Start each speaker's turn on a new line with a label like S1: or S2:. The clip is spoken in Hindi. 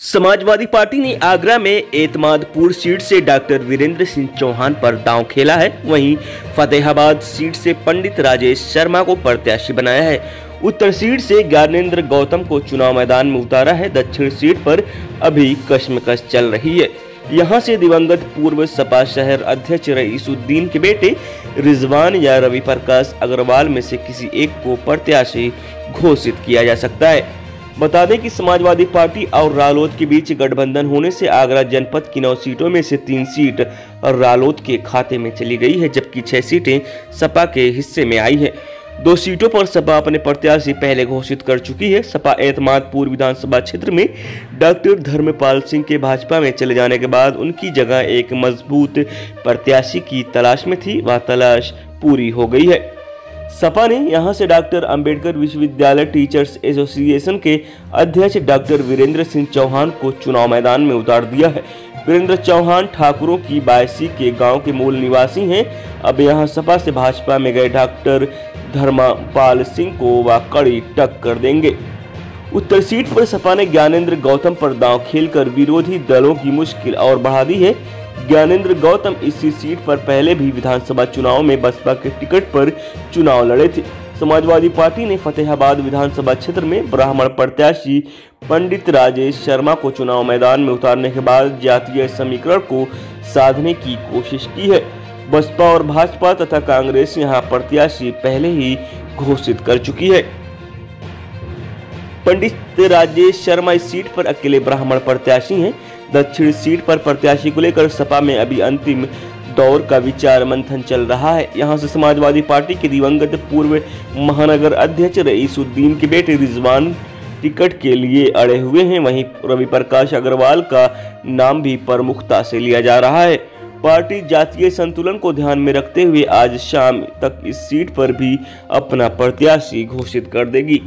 S1: समाजवादी पार्टी ने आगरा में एतमादपुर सीट से डॉक्टर वीरेंद्र सिंह चौहान पर दांव खेला है। वहीं फतेहाबाद सीट से पंडित राजेश शर्मा को प्रत्याशी बनाया है। उत्तर सीट से ज्ञानेन्द्र गौतम को चुनाव मैदान में उतारा है। दक्षिण सीट पर अभी कश्मकश चल रही है। यहाँ से दिवंगत पूर्व सपा शहर अध्यक्ष रईसुद्दीन के बेटे रिजवान या रवि प्रकाश अग्रवाल में से किसी एक को प्रत्याशी घोषित किया जा सकता है। बता दें कि समाजवादी पार्टी और रालोद के बीच गठबंधन होने से आगरा जनपद की नौ सीटों में से तीन सीट रालोद के खाते में चली गई है, जबकि छह सीटें सपा के हिस्से में आई है। दो सीटों पर सपा अपने प्रत्याशी पहले घोषित कर चुकी है। सपा एतमादपुर विधानसभा क्षेत्र में डॉक्टर धर्मपाल सिंह के भाजपा में चले जाने के बाद उनकी जगह एक मज़बूत प्रत्याशी की तलाश में थी। वह तलाश पूरी हो गई है। सपा ने यहाँ से डॉक्टर अंबेडकर विश्वविद्यालय टीचर्स एसोसिएशन के अध्यक्ष डॉक्टर वीरेंद्र सिंह चौहान को चुनाव मैदान में उतार दिया है। वीरेंद्र चौहान ठाकुरों की बायसी के गाँव के मूल निवासी हैं। अब यहाँ सपा से भाजपा में गए डॉक्टर धर्मपाल सिंह को वह कड़ी टक्कर देंगे। उत्तर सीट पर सपा ने ज्ञानेंद्र गौतम पर दांव खेलकर विरोधी दलों की मुश्किल और बढ़ा दी है। ज्ञानेंद्र गौतम इसी सीट पर पहले भी विधानसभा चुनाव में बसपा के टिकट पर चुनाव लड़े थे। समाजवादी पार्टी ने फतेहाबाद विधानसभा क्षेत्र में ब्राह्मण प्रत्याशी पंडित राजेश शर्मा को चुनाव मैदान में उतारने के बाद जातीय समीकरण को साधने की कोशिश की है। बसपा और भाजपा तथा कांग्रेस यहाँ प्रत्याशी पहले ही घोषित कर चुकी है। पंडित राजेश शर्मा इस सीट पर अकेले ब्राह्मण प्रत्याशी हैं। दक्षिण सीट पर प्रत्याशी को लेकर सपा में अभी अंतिम दौर का विचार मंथन चल रहा है। यहाँ से समाजवादी पार्टी के दिवंगत पूर्व महानगर अध्यक्ष रईसुद्दीन के बेटे रिजवान टिकट के लिए अड़े हुए हैं। वहीं रवि प्रकाश अग्रवाल का नाम भी प्रमुखता से लिया जा रहा है। पार्टी जातीय संतुलन को ध्यान में रखते हुए आज शाम तक इस सीट पर भी अपना प्रत्याशी घोषित कर देगी।